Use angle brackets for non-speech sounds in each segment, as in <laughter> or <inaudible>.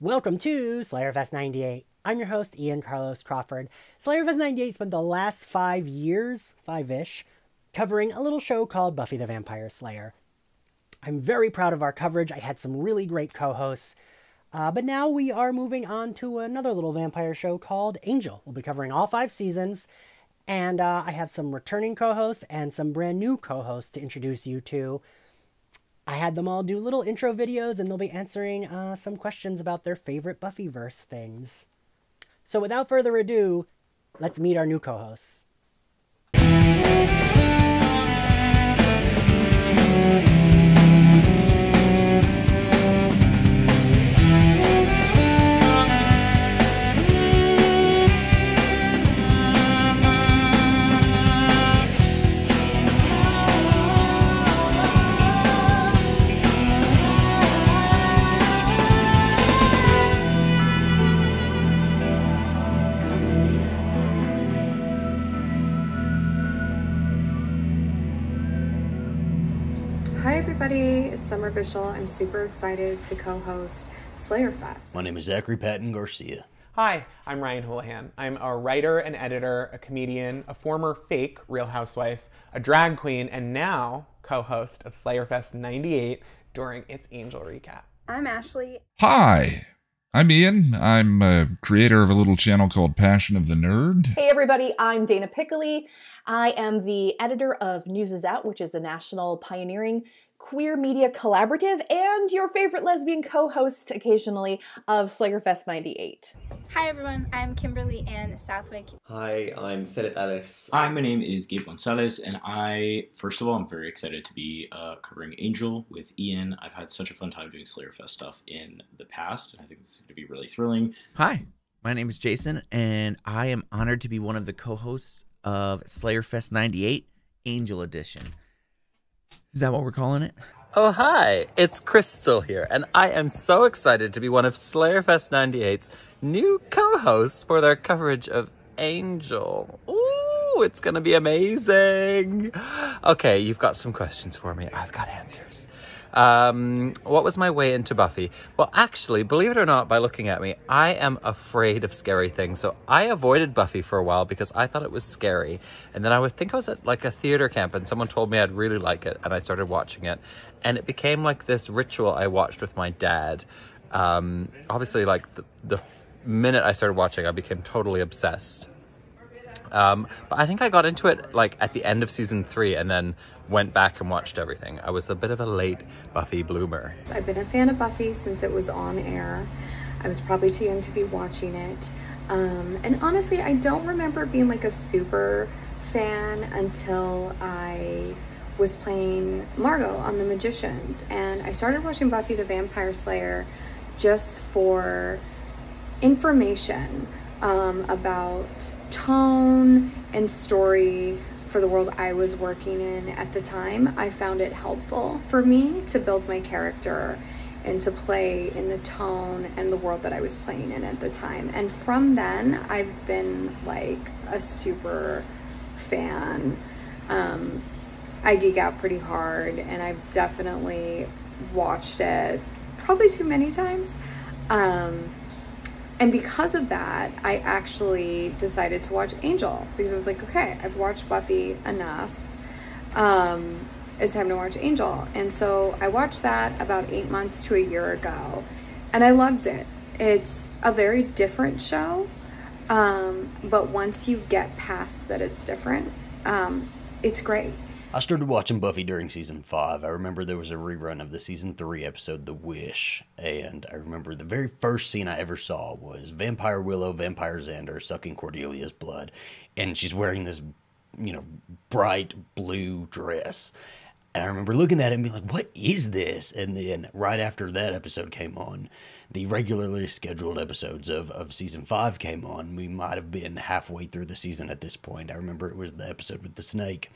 Welcome to Slayerfest 98. I'm your host, Ian Carlos Crawford. Slayerfest 98 spent the last five years, five ish, covering a little show called Buffy the Vampire Slayer. I'm very proud of our coverage. I had some really great co hosts. Uh, but now we are moving on to another little vampire show called Angel. We'll be covering all five seasons. And uh, I have some returning co hosts and some brand new co hosts to introduce you to. I had them all do little intro videos and they'll be answering uh, some questions about their favorite Buffyverse things. So without further ado, let's meet our new co it's Summer Bishil. I'm super excited to co-host Slayer Fest. My name is Zachary Patton Garcia. Hi, I'm Ryan Houlihan. I'm a writer and editor, a comedian, a former fake Real Housewife, a drag queen, and now co-host of Slayerfest 98 during its Angel recap. I'm Ashley. Hi, I'm Ian. I'm a creator of a little channel called Passion of the Nerd. Hey everybody, I'm Dana Piccoli. I am the editor of News is Out, which is a national pioneering queer media collaborative, and your favorite lesbian co-host occasionally of Slayerfest 98. Hi everyone, I'm Kimberly Ann Southwick. Hi, I'm Philip Ellis. Hi, my name is Gabe Gonzalez, and I, first of all, I'm very excited to be uh, covering Angel with Ian. I've had such a fun time doing Slayerfest stuff in the past, and I think this is going to be really thrilling. Hi, my name is Jason, and I am honored to be one of the co hosts of Slayerfest 98 Angel Edition. Is that what we're calling it? Oh, hi, it's Crystal here, and I am so excited to be one of Slayerfest 98's new co hosts for their coverage of Angel. Ooh, it's gonna be amazing. Okay, you've got some questions for me. I've got answers. Um, what was my way into Buffy? Well, actually, believe it or not, by looking at me, I am afraid of scary things. So I avoided Buffy for a while because I thought it was scary. And then I would think I was at like a theater camp and someone told me I'd really like it. And I started watching it. And it became like this ritual I watched with my dad. Um, obviously, like the, the minute I started watching, I became totally obsessed. Um, but I think I got into it like at the end of season three and then went back and watched everything. I was a bit of a late Buffy bloomer. I've been a fan of Buffy since it was on air. I was probably too young to be watching it. Um, and honestly, I don't remember being like a super fan until I was playing Margo on The Magicians. And I started watching Buffy the Vampire Slayer just for information um, about tone and story for the world I was working in at the time. I found it helpful for me to build my character and to play in the tone and the world that I was playing in at the time. And from then, I've been like a super fan. Um, I geek out pretty hard and I've definitely watched it probably too many times. Um, and because of that, I actually decided to watch Angel because I was like, okay, I've watched Buffy enough. Um, it's time to watch Angel. And so I watched that about eight months to a year ago and I loved it. It's a very different show. Um, but once you get past that it's different, um, it's great. I started watching Buffy during season five. I remember there was a rerun of the season three episode, The Wish. And I remember the very first scene I ever saw was Vampire Willow, Vampire Xander sucking Cordelia's blood. And she's wearing this, you know, bright blue dress. And I remember looking at it and being like, what is this? And then right after that episode came on, the regularly scheduled episodes of, of season five came on. We might have been halfway through the season at this point. I remember it was the episode with the snake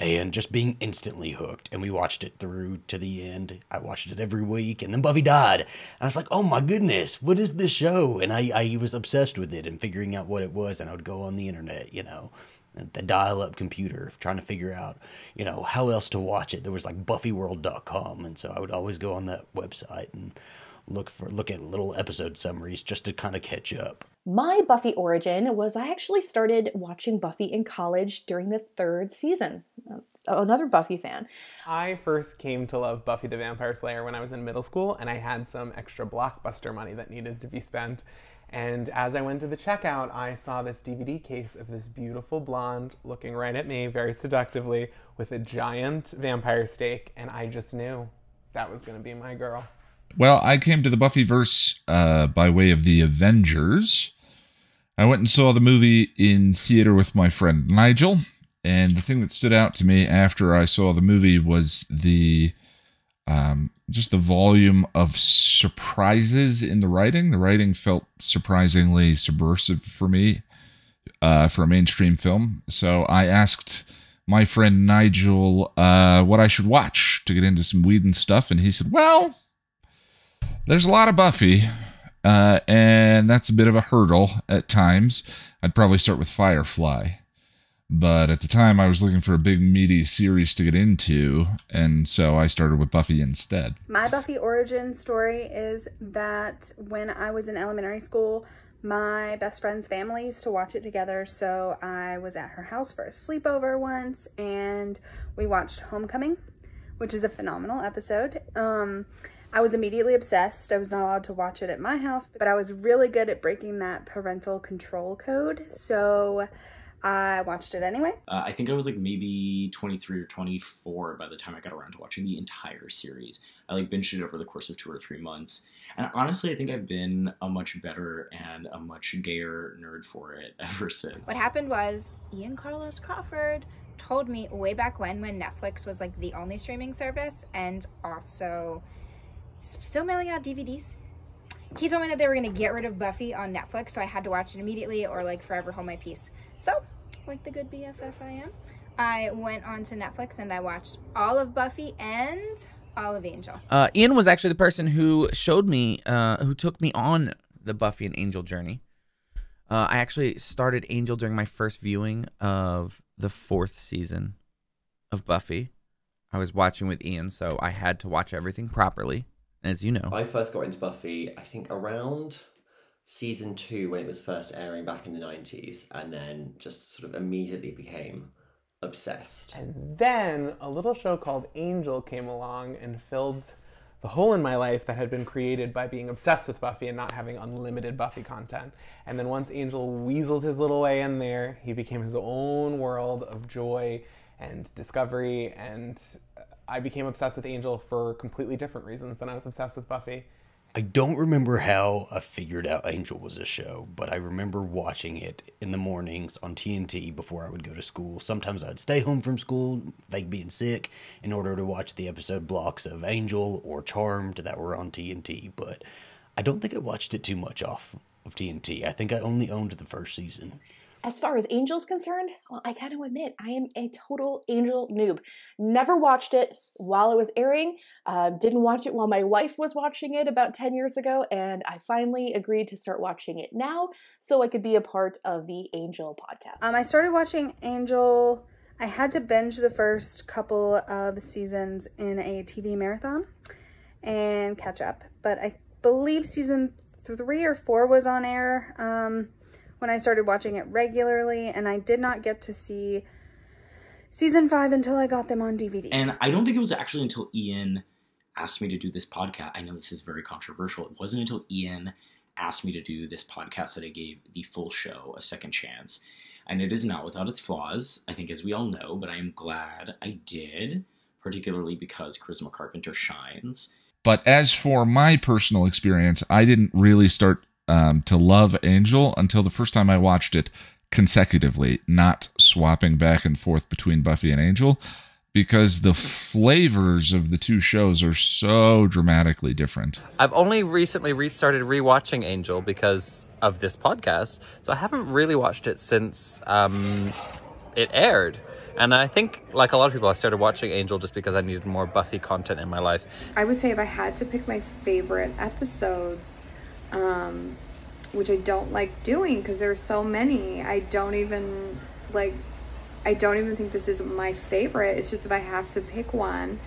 and just being instantly hooked. And we watched it through to the end. I watched it every week, and then Buffy died. And I was like, oh my goodness, what is this show? And I, I was obsessed with it and figuring out what it was. And I would go on the internet, you know, the dial up computer, trying to figure out, you know, how else to watch it. There was like buffyworld.com. And so I would always go on that website and look for look at little episode summaries just to kind of catch up. My Buffy origin was I actually started watching Buffy in college during the third season. Uh, another Buffy fan. I first came to love Buffy the Vampire Slayer when I was in middle school, and I had some extra blockbuster money that needed to be spent. And as I went to the checkout, I saw this DVD case of this beautiful blonde looking right at me very seductively with a giant vampire stake, and I just knew that was going to be my girl. Well, I came to the Buffyverse uh, by way of the Avengers. I went and saw the movie in theater with my friend Nigel, and the thing that stood out to me after I saw the movie was the um, just the volume of surprises in the writing. The writing felt surprisingly subversive for me uh, for a mainstream film. So I asked my friend Nigel uh, what I should watch to get into some Whedon stuff, and he said, "Well." There's a lot of Buffy, uh, and that's a bit of a hurdle at times. I'd probably start with Firefly. But at the time, I was looking for a big, meaty series to get into, and so I started with Buffy instead. My Buffy origin story is that when I was in elementary school, my best friend's family used to watch it together, so I was at her house for a sleepover once, and we watched Homecoming, which is a phenomenal episode. Um, I was immediately obsessed. I was not allowed to watch it at my house, but I was really good at breaking that parental control code. So I watched it anyway. Uh, I think I was like maybe 23 or 24 by the time I got around to watching the entire series. I like binged it over the course of two or three months. And honestly, I think I've been a much better and a much gayer nerd for it <laughs> ever since. What happened was Ian Carlos Crawford told me way back when, when Netflix was like the only streaming service and also still mailing out DVDs. He told me that they were going to get rid of Buffy on Netflix, so I had to watch it immediately or like forever hold my peace. So, like the good BFF I am, I went on to Netflix and I watched all of Buffy and all of Angel. Uh, Ian was actually the person who showed me, uh, who took me on the Buffy and Angel journey. Uh, I actually started Angel during my first viewing of the fourth season of Buffy. I was watching with Ian, so I had to watch everything properly as you know. I first got into Buffy, I think around season two when it was first airing back in the 90s, and then just sort of immediately became obsessed. And then a little show called Angel came along and filled the hole in my life that had been created by being obsessed with Buffy and not having unlimited Buffy content. And then once Angel weaseled his little way in there, he became his own world of joy and discovery and I became obsessed with Angel for completely different reasons than I was obsessed with Buffy. I don't remember how I figured out Angel was a show, but I remember watching it in the mornings on TNT before I would go to school. Sometimes I'd stay home from school, fake being sick, in order to watch the episode blocks of Angel or Charmed that were on TNT, but I don't think I watched it too much off of TNT. I think I only owned the first season. As far as Angel's concerned, well, I gotta admit, I am a total Angel noob. Never watched it while it was airing, uh, didn't watch it while my wife was watching it about 10 years ago, and I finally agreed to start watching it now so I could be a part of the Angel podcast. Um, I started watching Angel. I had to binge the first couple of seasons in a TV marathon and catch up, but I believe season three or four was on air. Um, when I started watching it regularly, and I did not get to see season five until I got them on DVD. And I don't think it was actually until Ian asked me to do this podcast. I know this is very controversial. It wasn't until Ian asked me to do this podcast that I gave the full show a second chance. And it is not without its flaws, I think, as we all know, but I am glad I did, particularly because Charisma Carpenter shines. But as for my personal experience, I didn't really start um, to love Angel until the first time I watched it consecutively, not swapping back and forth between Buffy and Angel, because the flavors of the two shows are so dramatically different. I've only recently restarted rewatching Angel because of this podcast, so I haven't really watched it since um, it aired. And I think, like a lot of people, I started watching Angel just because I needed more Buffy content in my life. I would say if I had to pick my favorite episodes, um, which I don't like doing because there's so many. I don't even like, I don't even think this is my favorite. It's just if I have to pick one,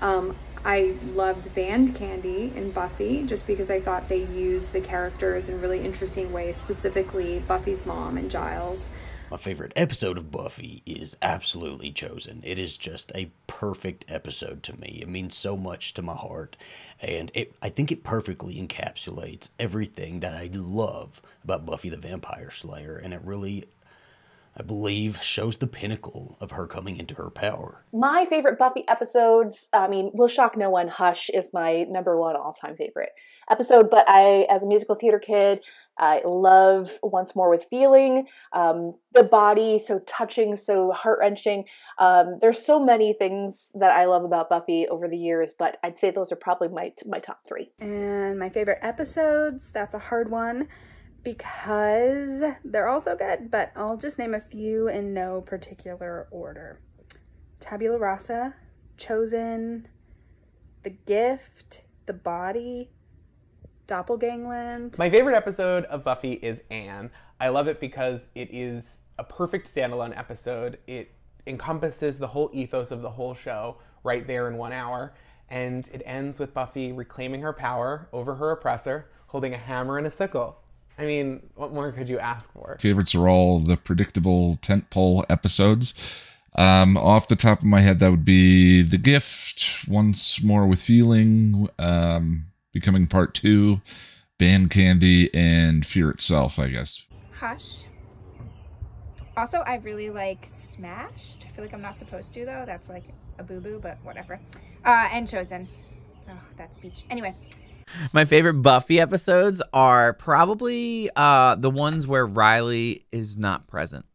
um, I loved Band Candy in Buffy just because I thought they used the characters in really interesting ways, specifically Buffy's mom and Giles. My favorite episode of Buffy is absolutely chosen. It is just a perfect episode to me. It means so much to my heart, and it, I think it perfectly encapsulates everything that I love about Buffy the Vampire Slayer, and it really, I believe, shows the pinnacle of her coming into her power. My favorite Buffy episodes, I mean, will shock no one. Hush is my number one all time favorite episode, but I, as a musical theater kid, I love Once More with Feeling. Um, the body, so touching, so heart wrenching. Um, there's so many things that I love about Buffy over the years, but I'd say those are probably my, my top three. And my favorite episodes, that's a hard one because they're all so good, but I'll just name a few in no particular order. Tabula Rasa, Chosen, The Gift, The Body, Doppelgangland. My favorite episode of Buffy is Anne. I love it because it is a perfect standalone episode. It encompasses the whole ethos of the whole show right there in one hour. And it ends with Buffy reclaiming her power over her oppressor, holding a hammer and a sickle. I mean, what more could you ask for? Favorites are all the predictable tentpole episodes. Um, off the top of my head, that would be The Gift, Once More with Feeling, um, Becoming Part Two, Band Candy, and Fear Itself, I guess. Hush. Also, I really like Smashed. I feel like I'm not supposed to, though. That's like a boo-boo, but whatever. Uh, and Chosen. Oh, that speech. Anyway. My favorite Buffy episodes are probably uh, the ones where Riley is not present.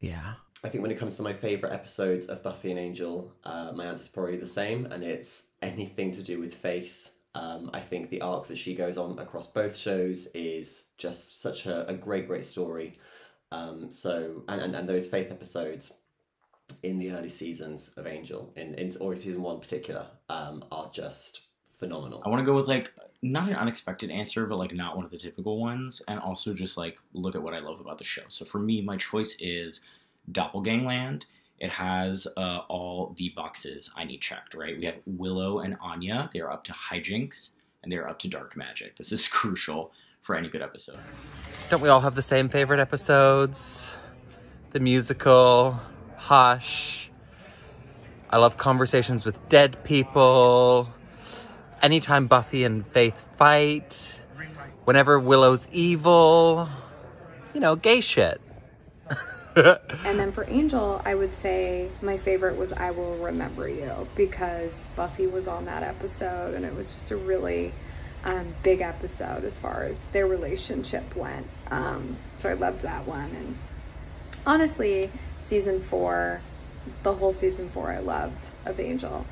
Yeah. I think when it comes to my favourite episodes of Buffy and Angel, uh, my answer is probably the same, and it's anything to do with faith. Um, I think the arcs that she goes on across both shows is just such a, a great, great story. Um, so, and, and, and those faith episodes in the early seasons of Angel, in, in or season one in particular, um, are just phenomenal. I want to go with like not an unexpected answer, but like not one of the typical ones, and also just like look at what I love about the show. So for me, my choice is Doppelgangland. It has uh, all the boxes I need checked. Right, we have Willow and Anya. They are up to hijinks and they are up to dark magic. This is <laughs> crucial for any good episode. Don't we all have the same favorite episodes? The musical, Hush. I love conversations with dead people. Anytime Buffy and Faith fight. Whenever Willow's evil. You know, gay shit. <laughs> and then for Angel, I would say my favorite was I Will Remember You because Buffy was on that episode and it was just a really um, big episode as far as their relationship went. Um, so I loved that one. And honestly, season four, the whole season four I loved of Angel.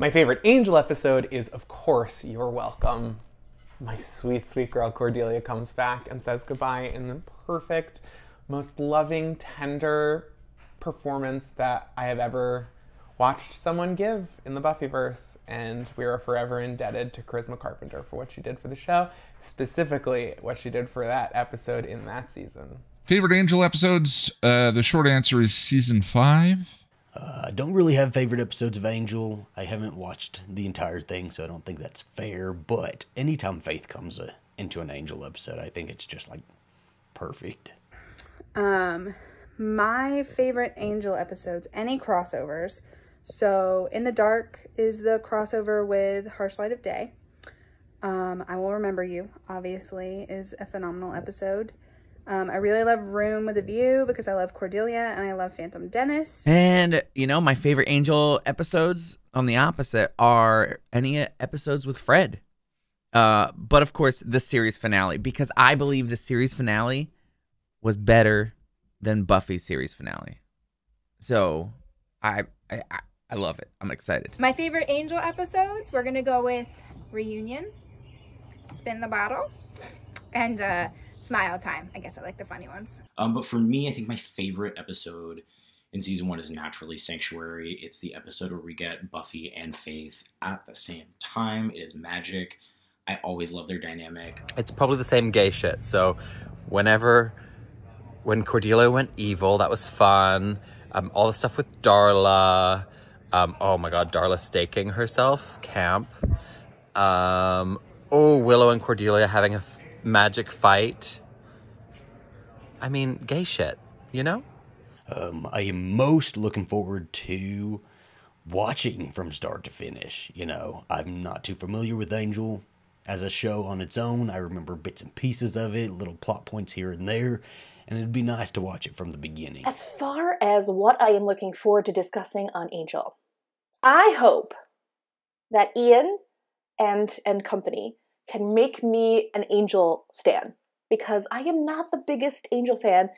My favorite Angel episode is, of course, You're Welcome. My sweet, sweet girl Cordelia comes back and says goodbye in the perfect, most loving, tender performance that I have ever watched someone give in the Buffyverse, and we are forever indebted to Charisma Carpenter for what she did for the show, specifically what she did for that episode in that season. Favorite Angel episodes? Uh, the short answer is season five. Uh, I don't really have favorite episodes of Angel. I haven't watched the entire thing, so I don't think that's fair. But anytime Faith comes uh, into an Angel episode, I think it's just like perfect. Um, my favorite Angel episodes, any crossovers. So, In the Dark is the crossover with Harsh Light of Day. Um, I Will Remember You, obviously, is a phenomenal episode. Um, I really love Room with a View because I love Cordelia and I love Phantom Dennis. And, you know, my favorite Angel episodes on the opposite are any episodes with Fred. Uh, but of course, the series finale, because I believe the series finale was better than Buffy's series finale. So I, I, I love it. I'm excited. My favorite Angel episodes, we're going to go with Reunion, Spin the Bottle, and uh, Smile Time. I guess I like the funny ones. Um, but for me, I think my favorite episode in season one is naturally Sanctuary. It's the episode where we get Buffy and Faith at the same time. It is magic. I always love their dynamic. It's probably the same gay shit. So whenever when Cordelia went evil, that was fun. Um, all the stuff with Darla, Um, oh my god, Darla staking herself, camp. Um, oh, Willow and Cordelia having a f- magic fight. I mean, gay shit, you know? Um, I am most looking forward to watching from start to finish. You know, I'm not too familiar with Angel as a show on its own. I remember bits and pieces of it, little plot points here and there, and it'd be nice to watch it from the beginning. As far as what I am looking forward to discussing on Angel, I hope that Ian and and company can make me an Angel stan because I am not the biggest Angel fan,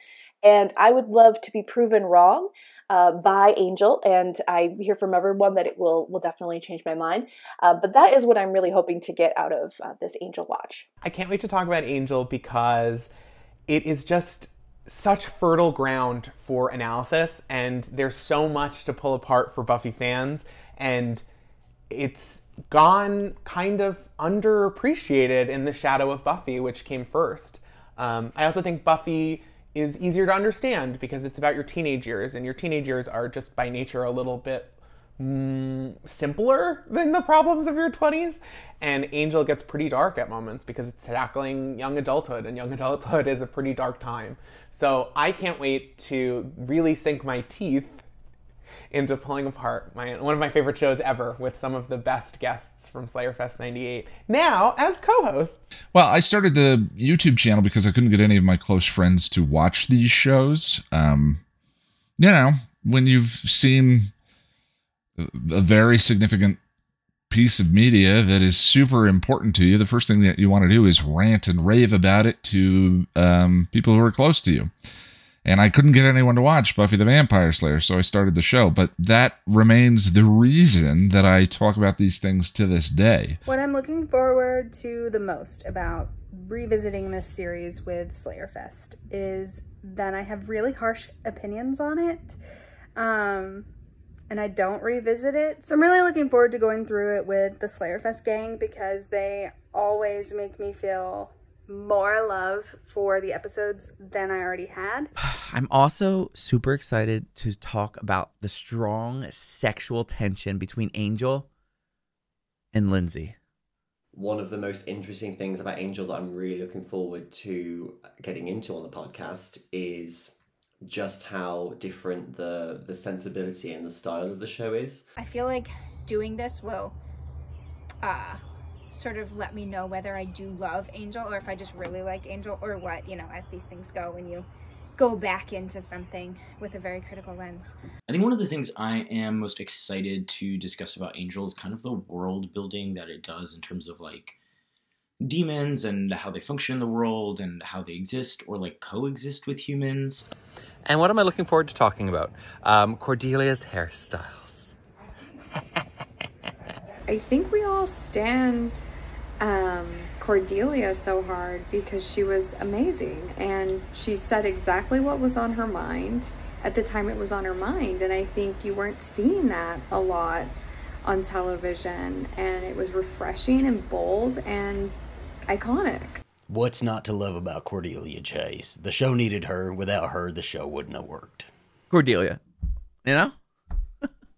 and I would love to be proven wrong uh, by Angel. And I hear from everyone that it will will definitely change my mind. Uh, but that is what I'm really hoping to get out of uh, this Angel watch. I can't wait to talk about Angel because it is just such fertile ground for analysis, and there's so much to pull apart for Buffy fans, and it's gone kind of underappreciated in the shadow of Buffy, which came first. Um, I also think Buffy is easier to understand because it's about your teenage years, and your teenage years are just by nature a little bit mm, simpler than the problems of your 20s. And Angel gets pretty dark at moments because it's tackling young adulthood, and young <laughs> adulthood is a pretty dark time. So I can't wait to really sink my teeth into pulling apart my one of my favorite shows ever with some of the best guests from Slayerfest 98 now as co-hosts. Well, I started the YouTube channel because I couldn't get any of my close friends to watch these shows. Um, you know, when you've seen a very significant piece of media that is super important to you, the first thing that you want to do is rant and rave about it to um, people who are close to you. And I couldn't get anyone to watch Buffy the Vampire Slayer, so I started the show. But that remains the reason that I talk about these things to this day. What I'm looking forward to the most about revisiting this series with Slayerfest is that I have really harsh opinions on it. Um, and I don't revisit it. So I'm really looking forward to going through it with the Slayerfest gang because they always make me feel more love for the episodes than I already had. <sighs> I'm also super excited to talk about the strong sexual tension between Angel and Lindsey. One of the most interesting things about Angel that I'm really looking forward to getting into on the podcast is just how different the the sensibility and the style of the show is. I feel like doing this will uh sort of let me know whether I do love Angel or if I just really like Angel or what, you know, as these things go when you go back into something with a very critical lens. I think one of the things I am most excited to discuss about Angel is kind of the world building that it does in terms of like demons and how they function in the world and how they exist or like coexist with humans. And what am I looking forward to talking about? Um, Cordelia's hairstyles. I think we all stand um, Cordelia so hard because she was amazing and she said exactly what was on her mind at the time it was on her mind. And I think you weren't seeing that a lot on television and it was refreshing and bold and iconic. What's not to love about Cordelia Chase? The show needed her. Without her, the show wouldn't have worked. Cordelia, you know?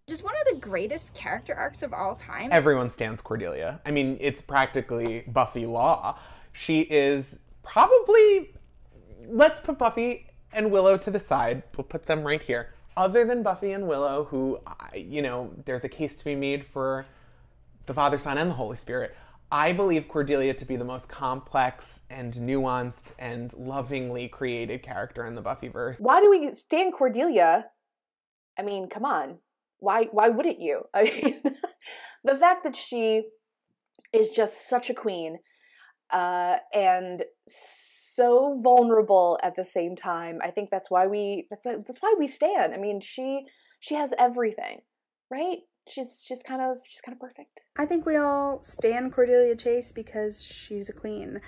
Just one of the greatest character arcs of all time. Everyone stands Cordelia. I mean, it's practically Buffy law. She is probably, let's put Buffy and Willow to the side. We'll put them right here. Other than Buffy and Willow, who, you know, there's a case to be made for the Father, Son, and the Holy Spirit. I believe Cordelia to be the most complex and nuanced and lovingly created character in the Buffyverse. Why do we stand Cordelia? I mean, come on. Why why wouldn't you? <laughs> I mean, the fact that she is just such a queen uh, and so vulnerable at the same time. I think that's why we that's that's why we stand. I mean, she she has everything, right? she's she's kind of she's kind of perfect. I think we all stand Cordelia Chase because she's a queen.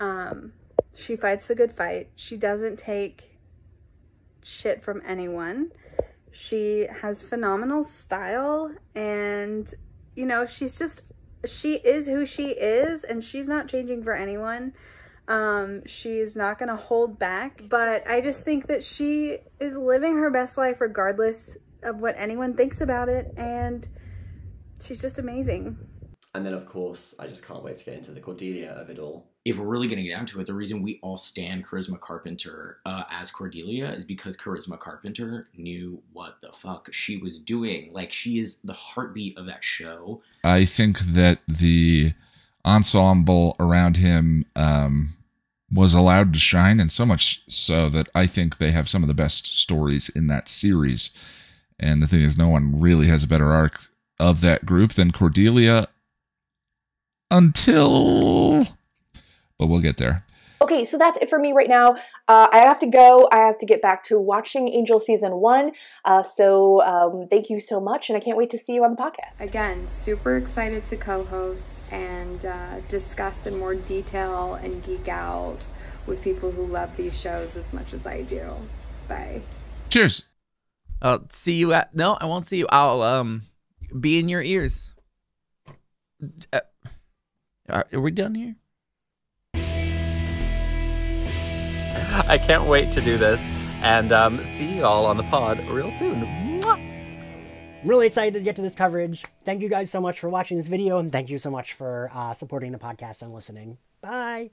Um, she fights the good fight. She doesn't take shit from anyone. She has phenomenal style and you know, she's just she is who she is and she's not changing for anyone. Um, she's not going to hold back, but I just think that she is living her best life regardless of what anyone thinks about it. And she's just amazing. And then, of course, I just can't wait to get into the Cordelia of it all. If we're really going to get down to it, the reason we all stand Charisma Carpenter uh, as Cordelia is because Charisma Carpenter knew what the fuck she was doing. Like, she is the heartbeat of that show. I think that the ensemble around him um, was allowed to shine, and so much so that I think they have some of the best stories in that series. And the thing is, no one really has a better arc of that group than Cordelia until. But we'll get there. Okay, so that's it for me right now. Uh, I have to go. I have to get back to watching Angel season one. Uh, so um, thank you so much, and I can't wait to see you on the podcast. Again, super excited to co host and uh, discuss in more detail and geek out with people who love these shows as much as I do. Bye. Cheers. I'll see you at. No, I won't see you. I'll um be in your ears. Are, are we done here? I can't wait to do this. And um, see you all on the pod real soon. Mwah! I'm really excited to get to this coverage. Thank you guys so much for watching this video, and thank you so much for uh, supporting the podcast and listening. Bye.